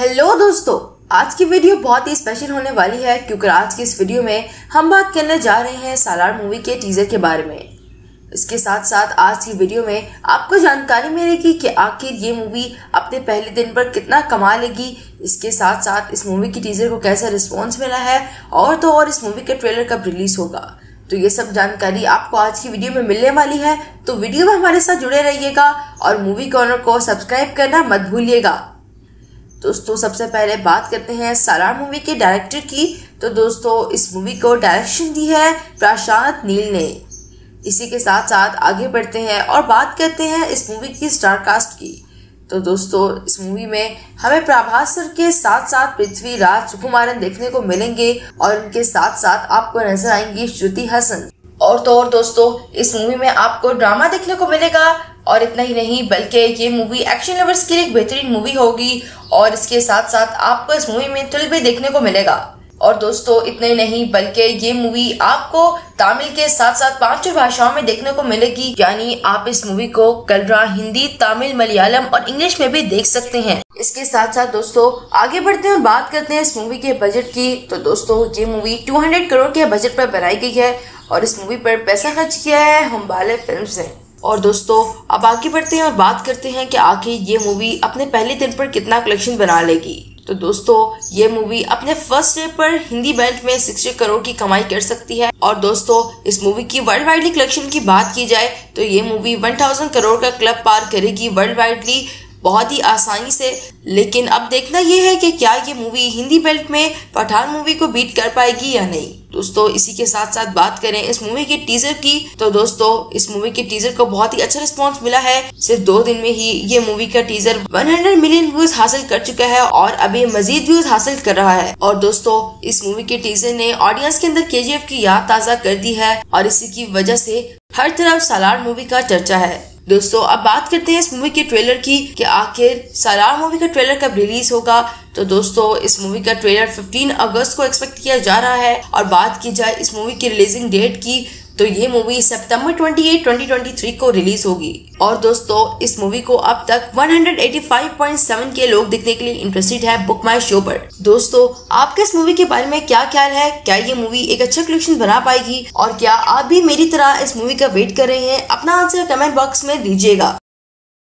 Hello दोस्तों, आज की वीडियो बहुत ही स्पेशल होने वाली है क्योंकि आज की इस वीडियो में हम बात करने जा रहे हैं सालार मूवी के टीजर के बारे में। इसके साथ साथ आज की वीडियो में आपको जानकारी मिलेगी कि आखिर ये मूवी अपने पहले दिन पर कितना कमा लेगी। इसके साथ साथ इस मूवी की टीजर को कैसा रिस्पॉन्स मिला है और तो और इस मूवी का ट्रेलर कब रिलीज़ होगा। तो ये सब जानकारी आपको आज की वीडियो में मिलने वाली है। तो वीडियो में हमारे साथ जुड़े रहिएगा और मूवी कॉर्नर को सब्सक्राइब करना मत भूलिएगा। दोस्तों, सबसे पहले बात करते हैं सालार मूवी के डायरेक्टर की। तो दोस्तों, इस मूवी को डायरेक्शन दी है प्रशांत नील ने। इसी के साथ साथ आगे बढ़ते हैं और बात करते हैं इस मूवी की स्टार कास्ट की। तो दोस्तों, इस मूवी में हमें प्रभास सर के साथ साथ पृथ्वी राज सुकुमारन देखने को मिलेंगे और उनके साथ साथ आपको नज़र आएँगी श्रुति हसन। और तो और दोस्तों, इस मूवी में आपको ड्रामा देखने को मिलेगा। और इतना ही नहीं, बल्कि ये मूवी एक्शन लवर्स के लिए एक बेहतरीन मूवी होगी और इसके साथ साथ आपको इस मूवी में थ्रिल भी देखने को मिलेगा। और दोस्तों, इतना ही नहीं, बल्कि ये मूवी आपको तमिल के साथ साथ पाँच भाषाओं में देखने को मिलेगी। यानी आप इस मूवी को कलरा, हिंदी, तमिल, मलयालम और इंग्लिश में भी देख सकते हैं। इसके साथ साथ दोस्तों, आगे बढ़ते हैं और बात करते हैं इस मूवी के बजट की। तो दोस्तों, ये मूवी 200 करोड़ के बजट पर बनाई गई है और इस मूवी पर पैसा खर्च किया है हम बाले फ़िल्म से। और दोस्तों, अब आगे बढ़ते हैं और बात करते हैं कि आखिर ये मूवी अपने पहले दिन पर कितना कलेक्शन बना लेगी। तो दोस्तों, ये मूवी अपने फ़र्स्ट डे पर हिंदी बेल्ट में 60 करोड़ की कमाई कर सकती है। और दोस्तों, इस मूवी की वर्ल्ड वाइडली कलेक्शन की बात की जाए तो ये मूवी 1000 करोड़ का क्लब पार करेगी वर्ल्ड वाइडली बहुत ही आसानी से। लेकिन अब देखना यह है कि क्या ये मूवी हिंदी बेल्ट में पठान मूवी को बीट कर पाएगी या नहीं। दोस्तों, इसी के साथ साथ बात करें इस मूवी के टीजर की। तो दोस्तों, इस मूवी के टीजर को बहुत ही अच्छा रिस्पांस मिला है। सिर्फ़ दो दिन में ही ये मूवी का टीजर 100 मिलियन व्यूज़ हासिल कर चुका है और अभी मजीद व्यूज़ हासिल कर रहा है। और दोस्तों, इस मूवी के टीजर ने ऑडियंस के अंदर के की याद ताज़ा कर दी है और इसी की वजह से हर तरफ़ सालार मूवी का चर्चा है। दोस्तों, अब बात करते हैं इस मूवी के ट्रेलर की कि आखिर सरार मूवी का ट्रेलर कब रिलीज़ होगा। तो दोस्तों, इस मूवी का ट्रेलर 15 अगस्त को एक्सपेक्ट किया जा रहा है और बात की जाए इस मूवी की रिलीजिंग डेट की तो ये मूवी सितंबर 28 2023 को रिलीज़ होगी। और दोस्तों, इस मूवी को अब तक 185.7 के लोग देखने के लिए इंटरेस्टेड है बुक माई शो पर। दोस्तों, आपके इस मूवी के बारे में क्या ख्याल है? क्या ये मूवी एक अच्छा कलेक्शन बना पाएगी? और क्या आप भी मेरी तरह इस मूवी का वेट कर रहे हैं? अपना आंसर कमेंट बॉक्स में दीजिएगा।